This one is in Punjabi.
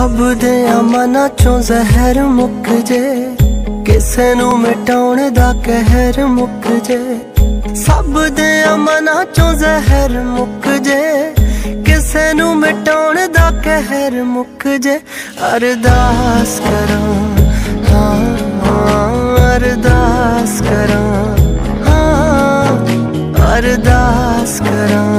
ਸਭ ਦੇ ਮਨਾਂ ਚੋਂ ਜ਼ਹਿਰ ਮੁੱਕ ਜੇ, ਕਿਸੇ ਨੂੰ ਮਿਟਾਉਣ ਦਾ ਕਹਿਰ ਮੁੱਕ ਜੇ। ਸਭ ਦੇ ਮਨਾਂ ਚੋਂ ਜ਼ਹਿਰ ਮੁੱਕ ਜੇ, ਕਿਸੇ ਨੂੰ ਮਿਟਾਉਣ ਦਾ ਕਹਿਰ ਮੁੱਕ ਜੇ। ਅਰਦਾਸ ਕਰਾਂ ਹਾਂ, ਅਰਦਾਸ ਕਰਾਂ, ਹਾਂ, ਅਰਦਾਸ ਕਰਾਂ।